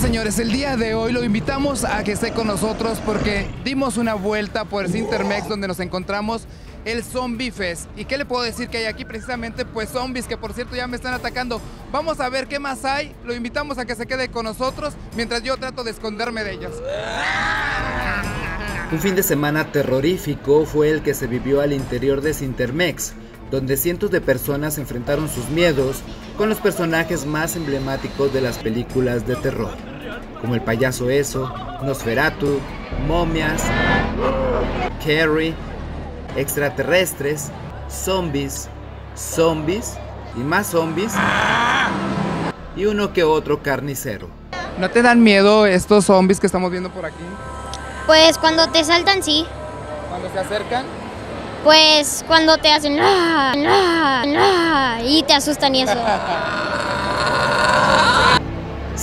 Señores, el día de hoy lo invitamos a que esté con nosotros porque dimos una vuelta por el Cintermex donde nos encontramos el Zombie Fest. ¿Y qué le puedo decir que hay aquí precisamente? Pues zombies que por cierto ya me están atacando. Vamos a ver qué más hay. Lo invitamos a que se quede con nosotros mientras yo trato de esconderme de ellos. Un fin de semana terrorífico fue el que se vivió al interior de Cintermex, donde cientos de personas enfrentaron sus miedos con los personajes más emblemáticos de las películas de terror, como el payaso Eso, Nosferatu, momias, Carrie, extraterrestres, zombies, zombies y más zombies y uno que otro carnicero. ¿No te dan miedo estos zombies que estamos viendo por aquí? Pues cuando te saltan, sí. Cuando se acercan. Pues cuando te hacen "Ah, ah, ah", y te asustan y eso.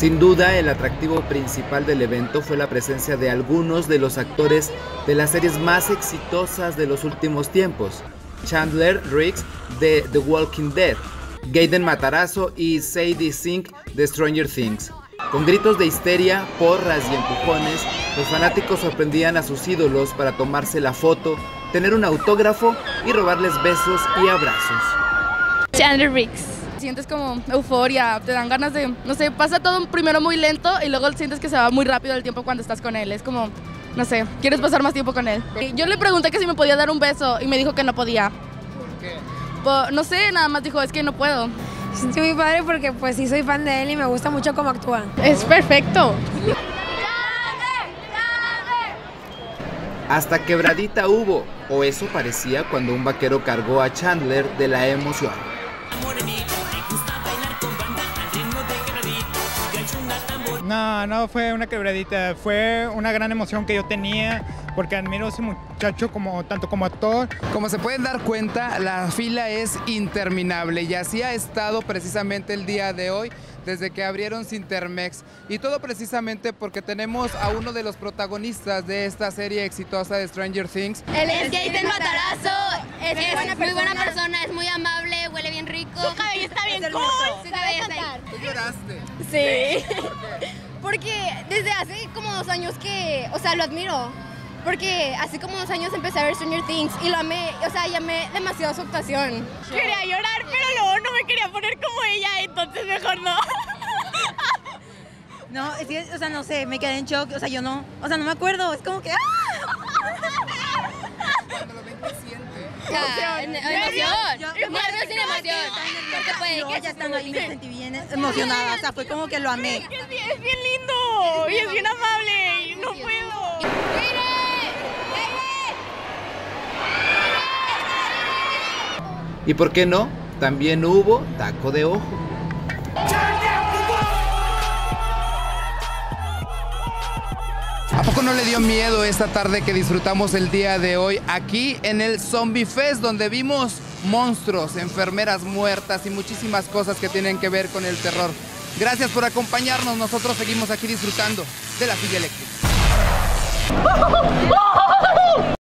Sin duda, el atractivo principal del evento fue la presencia de algunos de los actores de las series más exitosas de los últimos tiempos. Chandler Riggs de The Walking Dead, Gaiden Matarazo y Sadie Sink de Stranger Things. Con gritos de histeria, porras y empujones, los fanáticos sorprendían a sus ídolos para tomarse la foto, tener un autógrafo y robarles besos y abrazos. Chandler Riggs. Sientes como euforia, te dan ganas de, no sé, pasa todo primero muy lento y luego sientes que se va muy rápido el tiempo cuando estás con él. Es como, no sé, quieres pasar más tiempo con él. Yo le pregunté que si me podía dar un beso y me dijo que no podía. ¿Por qué? No sé, nada más dijo, es que no puedo. Sentí muy padre porque pues sí soy fan de él y me gusta mucho cómo actúa. Es perfecto. Hasta quebradita hubo, o eso parecía cuando un vaquero cargó a Chandler de la emoción. No, no fue una quebradita, fue una gran emoción que yo tenía porque admiro a ese muchacho como tanto como actor. Como se pueden dar cuenta, la fila es interminable y así ha estado precisamente el día de hoy desde que abrieron Cintermex y todo precisamente porque tenemos a uno de los protagonistas de esta serie exitosa de Stranger Things. Él es Gaten Matarazo, es, muy buena persona, es muy amable, huele bien rico. Su cabello está bien cool. Su cabello está Tú lloraste. Sí. Porque desde hace como dos años que, o sea, lo admiro. Porque hace como dos años empecé a ver Stranger Things y lo amé, o sea, llamé demasiado su actuación. Quería llorar, pero luego no me quería poner como ella, entonces mejor no. No, es que, o sea, no sé, me quedé en shock, o sea, yo no, o sea, no me acuerdo, es como que, ¡ah! Cuando lo ven, ¿qué siente? Emoción. Nervios sin emoción. Puede que ya estando ahí me sentí bien emocionada, o sea, fue como que lo amé. Es bien, es bien lindo y es bien amable y no puedo. ¿Y por qué no? También hubo taco de ojo. ¿A poco no le dio miedo esta tarde que disfrutamos el día de hoy aquí en el Zombie Fest donde vimos monstruos, enfermeras muertas y muchísimas cosas que tienen que ver con el terror? Gracias por acompañarnos, nosotros seguimos aquí disfrutando de la silla eléctrica.